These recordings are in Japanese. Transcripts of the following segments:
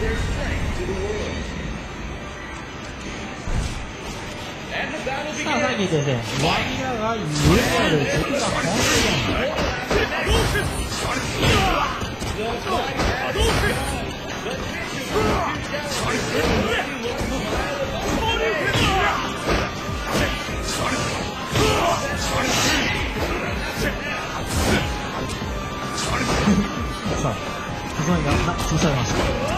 their strength to the world. And the battle さあ、何見てて、ワイヤが上まで敵が本当にさあ、始まりがな潰されました。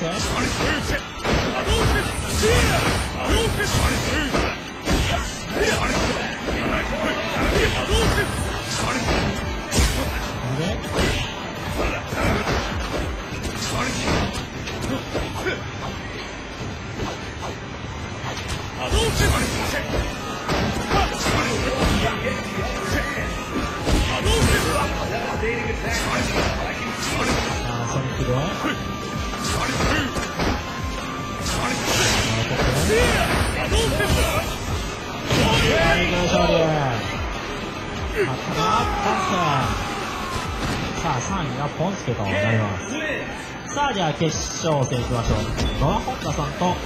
up the pace. Fight! あー、助かった。さあ、ソニックで。はい、勝利。あったな、パス。さあ、3位がポンスケとなります。さあ、じゃあ決勝戦いきましょう。野田本田さんと